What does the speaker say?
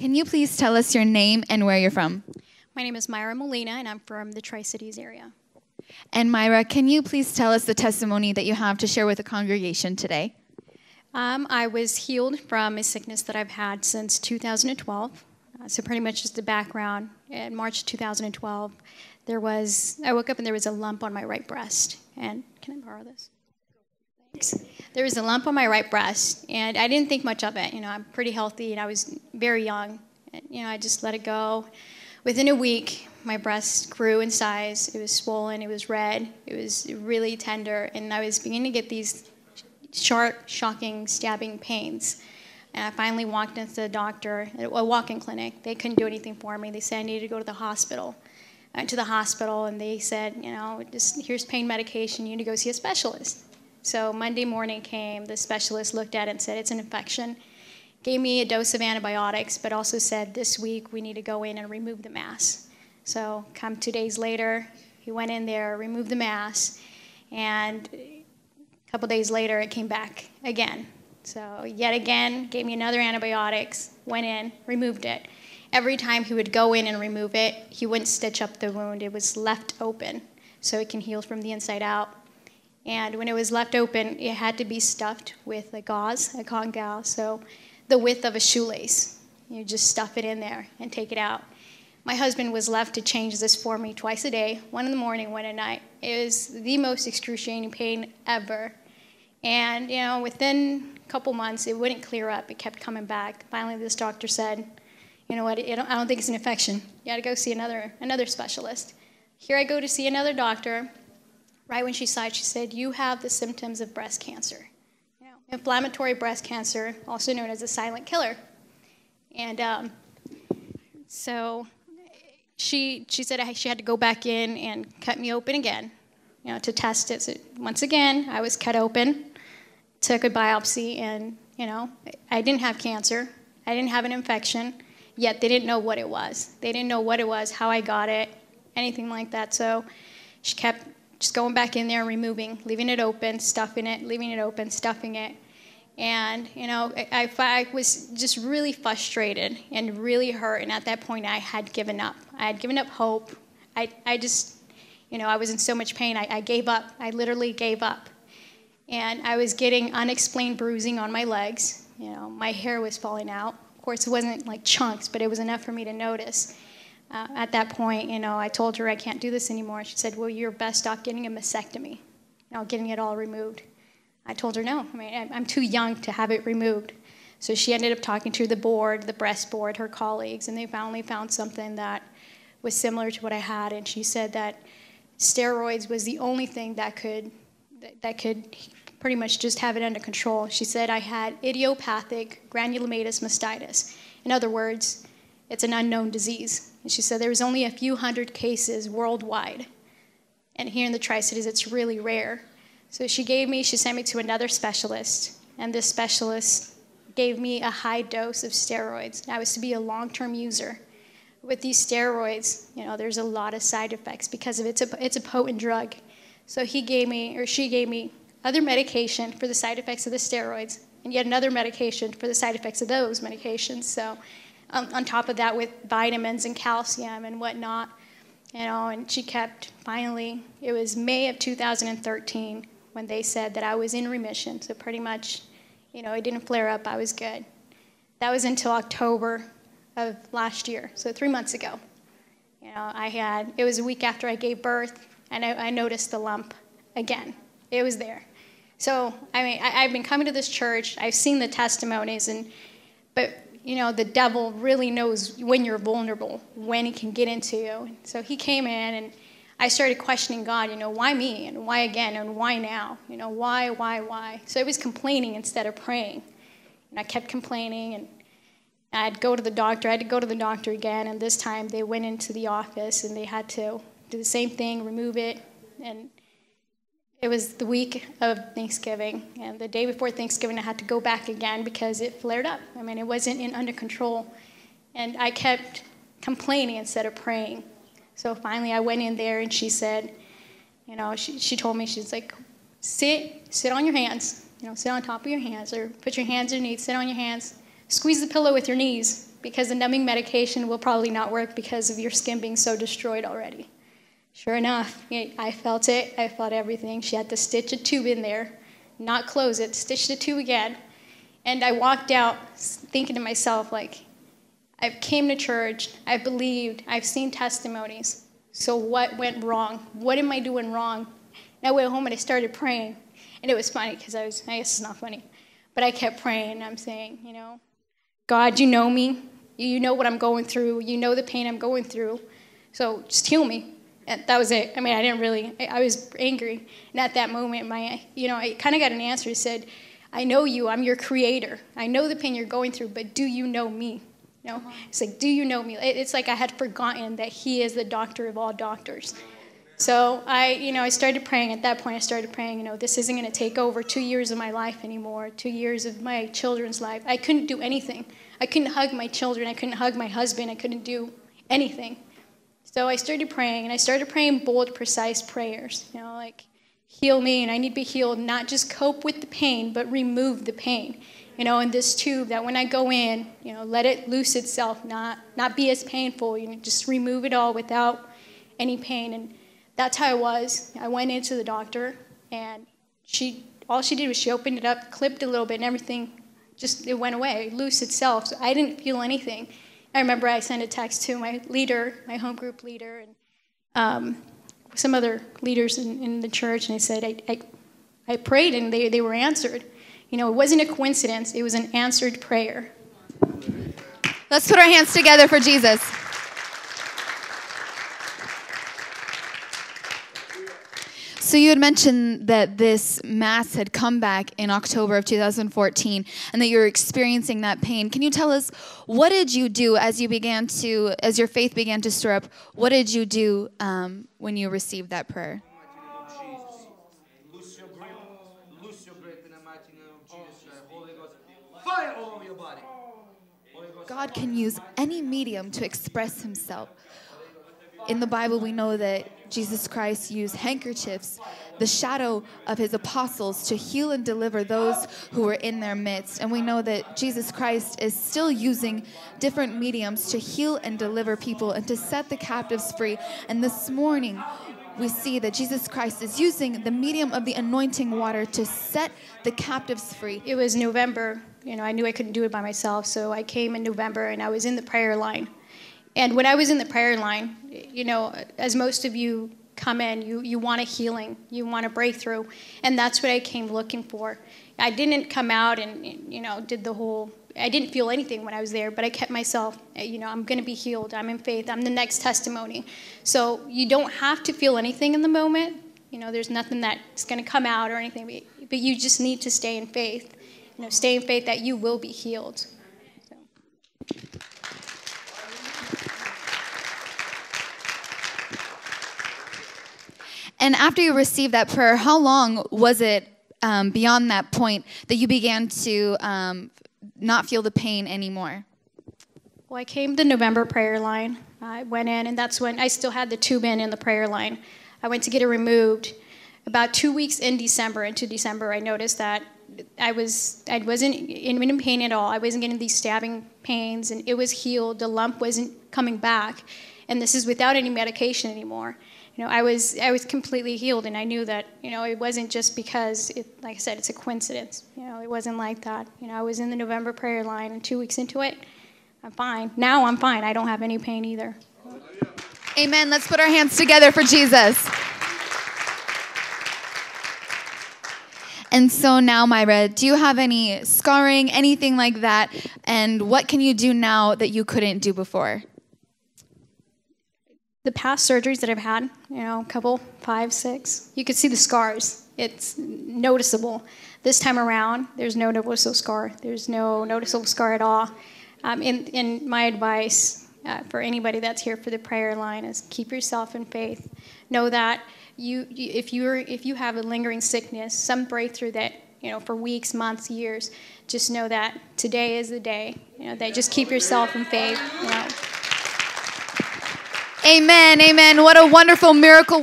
Can you please tell us your name and where you're from? My name is Maira Molina, and I'm from the Tri Cities area. And Maira, can you please tell us the testimony that you have to share with the congregation today? Um, I was healed from a sickness that I've had since 2012. Uh, so, pretty much just the background. In March 2012, there was, I woke up and there was a lump on my right breast. And can I borrow this? There was a lump on my right breast, and I didn't think much of it. You know, I'm pretty healthy, and I was very young. And, you know, I just let it go. Within a week, my breast grew in size. It was swollen. It was red. It was really tender, and I was beginning to get these sharp, shocking, stabbing pains. And I finally walked into the doctor, a walk-in clinic. They couldn't do anything for me. They said I needed to go to the hospital. I went to the hospital, and they said, you know, just here's pain medication. You need to go see a specialist. So Monday morning came. The specialist looked at it and said it's an infection. Gave me a dose of antibiotics, but also said this week we need to go in and remove the mass. So come two days later, he went in there, removed the mass, and a couple days later it came back again. So yet again, gave me another antibiotics, went in, removed it. Every time he would go in and remove it, he wouldn't stitch up the wound. It was left open so it can heal from the inside out. And when it was left open, it had to be stuffed with a gauze, a cotton gauze, so the width of a shoelace. You just stuff it in there and take it out. My husband was left to change this for me twice a day, one in the morning, one at night. It was the most excruciating pain ever. And, you know, within a couple months, it wouldn't clear up. It kept coming back. Finally, this doctor said, you know what, I don't think it's an infection. You got to go see another, another specialist. Here I go to see another doctor. Right when she saw it, she said, you have the symptoms of breast cancer. You know, inflammatory breast cancer, also known as a silent killer. And um, so she, she said she had to go back in and cut me open again, you know, to test it. So once again, I was cut open, took a biopsy, and, you know, I didn't have cancer. I didn't have an infection, yet they didn't know what it was. They didn't know what it was, how I got it, anything like that. So she kept just going back in there, removing, leaving it open, stuffing it, leaving it open, stuffing it. And, you know, I, I, was just really frustrated and really hurt. And at that point, I had given up. I had given up hope. I, I just, you know, I was in so much pain. I, I gave up. I literally gave up. And I was getting unexplained bruising on my legs. You know, my hair was falling out. Of course, it wasn't like chunks, but it was enough for me to notice. Uh, at that point, you know, I told her I can't do this anymore. She said, "Well, you're best off getting a mastectomy, you know, getting it all removed." I told her no. I mean, I'm too young to have it removed. So she ended up talking to the board, the breast board, her colleagues, and they finally found something that was similar to what I had. And she said that steroids was the only thing that could that could pretty much just have it under control. She said I had idiopathic granulomatous mastitis. In other words, it's an unknown disease. And she said there was only a few hundred cases worldwide. And here in the Tri Cities, it's really rare. So she gave me, she sent me to another specialist, and this specialist gave me a high dose of steroids. I was to be a long term user. With these steroids, you know, there's a lot of side effects because of it's a, it's a potent drug. So he gave me, or she gave me, other medication for the side effects of the steroids, and yet another medication for the side effects of those medications. So, on top of that, with vitamins and calcium and whatnot, you know, and she kept finally, it was May of 2013 when they said that I was in remission. So pretty much, you know, it didn't flare up. I was good. That was until October of last year, so three months ago. You know, I had, it was a week after I gave birth, and I, I noticed the lump again. It was there. So, I mean, I, I've been coming to this church, I've seen the testimonies, and, but, you know, the devil really knows when you're vulnerable, when he can get into you. So he came in and I started questioning God, you know, why me and why again and why now? You know, why, why, why? So I was complaining instead of praying. And I kept complaining and I'd go to the doctor. I had to go to the doctor again, and this time they went into the office and they had to do the same thing, remove it. And it was the week of Thanksgiving, and the day before Thanksgiving, I had to go back again because it flared up. I mean, it wasn't in under control. And I kept complaining instead of praying. So finally, I went in there and she said, you know, she, she told me, she's like, sit, sit on your hands, you know, sit on top of your hands or put your hands underneath, sit on your hands, squeeze the pillow with your knees. because the numbing medication will probably not work because of your skin being so destroyed already. Sure enough, I felt it. I felt everything. She had to stitch a tube in there, not close it, stitch the tube again. And I walked out thinking to myself, like, I've came to church, I've believed, I've seen testimonies. So what went wrong? What am I doing wrong? And I went home and I started praying. And it was funny because I was, I guess it's not funny, but I kept praying. I'm saying, you know, God, you know me. You know what I'm going through. You know the pain I'm going through. So just heal me. And that was it. I mean, I didn't really, I was angry. And at that moment, my, you know, I kind of got an answer. He said, I know you. I'm your creator. I know the pain you're going through, but do you know me? You know? Uh-huh. It's like, do you know me? It's like I had forgotten that he is the doctor of all doctors. So I, you know, I started praying. At that point, I started praying. You know, this isn't going to take over two years of my life anymore. Two years of my children's life. I couldn't do anything. I couldn't hug my children. I couldn't hug my husband. I couldn't do anything. So I started praying, and I started praying bold, precise prayers. You know, like heal me, and I need to be healed. Not just cope with the pain, but remove the pain. You know, in this tube, that when I go in, you know, let it loose itself, not not be as painful. You know, just remove it all without any pain. And that's how I was. I went into the doctor, and she all she did was she opened it up, clipped a little bit, and everything just it went away, loose itself. So I didn't feel anything. I remember I sent a text to my leader, my home group leader, and um, some other leaders in, in, the church, and I said I, I, I prayed, and they, they were answered. You know, it wasn't a coincidence; it was an answered prayer. Let's put our hands together for Jesus. So you had mentioned that this mass had come back in October of 2014 and that you were experiencing that pain. Can you tell us what did you do as you began to, as your faith began to stir up? What did you do um, when you received that prayer? God can use any medium to express himself in the Bible, we know that Jesus Christ used handkerchiefs, the shadow of his apostles, to heal and deliver those who were in their midst. And we know that Jesus Christ is still using different mediums to heal and deliver people and to set the captives free. And this morning, we see that Jesus Christ is using the medium of the anointing water to set the captives free. It was November. You know, I knew I couldn't do it by myself, so I came in November and I was in the prayer line. And when I was in the prayer line, you know, as most of you come in, you, you want a healing, you want a breakthrough. And that's what I came looking for. I didn't come out and, you know, did the whole, I didn't feel anything when I was there, but I kept myself, you know, I'm going to be healed. I'm in faith. I'm the next testimony. So you don't have to feel anything in the moment. You know, there's nothing that's going to come out or anything, but you just need to stay in faith. You know, stay in faith that you will be healed. And after you received that prayer, how long was it um, beyond that point that you began to um, not feel the pain anymore? Well, I came to November prayer line. I went in, and that's when I still had the tube in in the prayer line. I went to get it removed. About two weeks in December, into December, I noticed that I was I wasn't in pain at all. I wasn't getting these stabbing pains, and it was healed. The lump wasn't coming back, and this is without any medication anymore you know, I was I was completely healed, and I knew that you know it wasn't just because it, like I said, it's a coincidence. You know, it wasn't like that. You know, I was in the November prayer line, and two weeks into it, I'm fine. Now I'm fine. I don't have any pain either. Amen. Let's put our hands together for Jesus. And so now, Maira, do you have any scarring, anything like that? And what can you do now that you couldn't do before? The past surgeries that I've had, you know, a couple, five, six, you could see the scars. It's noticeable. This time around, there's no noticeable scar. There's no noticeable scar at all. Um, and, and my advice uh, for anybody that's here for the prayer line is keep yourself in faith. Know that you, if you're if you have a lingering sickness, some breakthrough that you know for weeks, months, years, just know that today is the day. You know that just keep yourself in faith. You know. Amen. Amen. What a wonderful miracle.